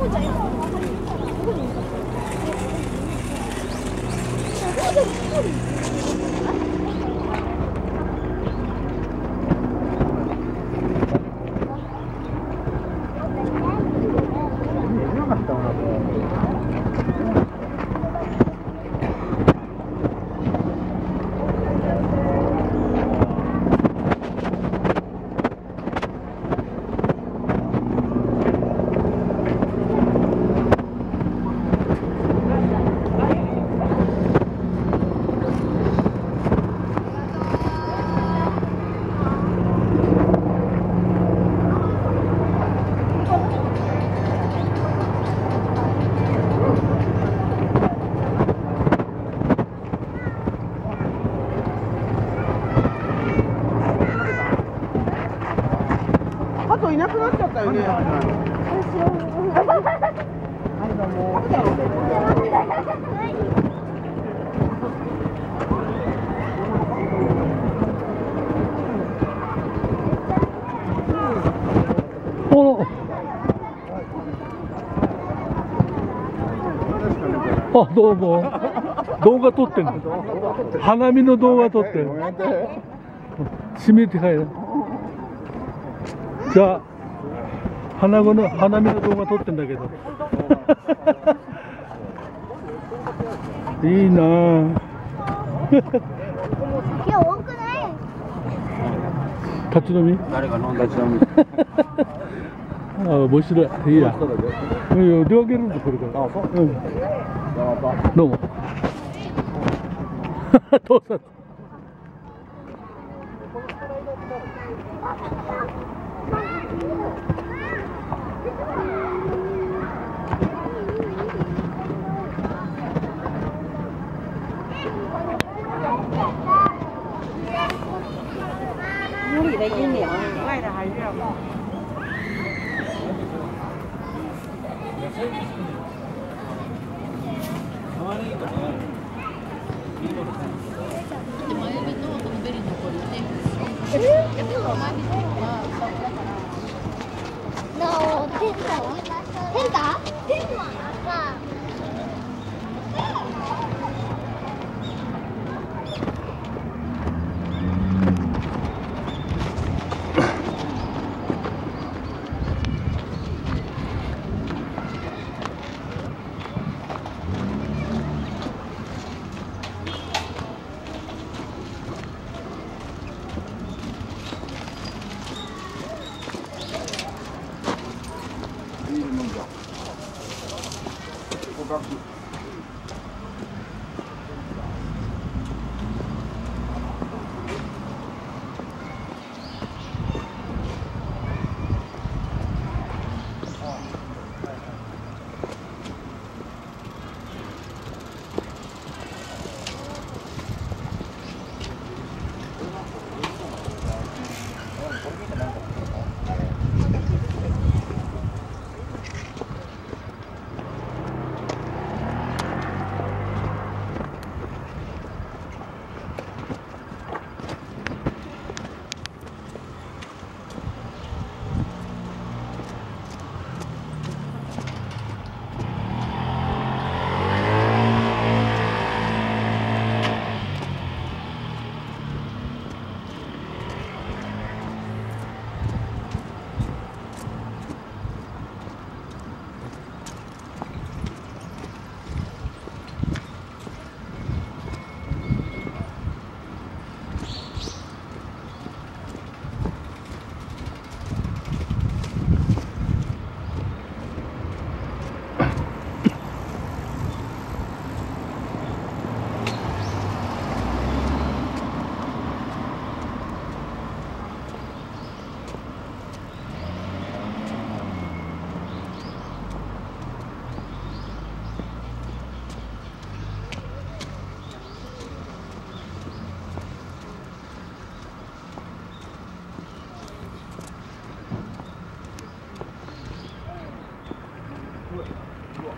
不讲一。ったよね。お。あどうも。動画撮ってんの。花見の動画撮ってる閉めて帰る。じゃあ花子の花見の動画撮ってんだけど。いいな。あ酒多くない？立ち飲み？誰が飲んだ？ちなみ。に。あ面白い。いいや。うん両げるんだこれから。あ、そう。うん。どうも。父さん屋里的阴凉，外的还热乎。お テ すごい。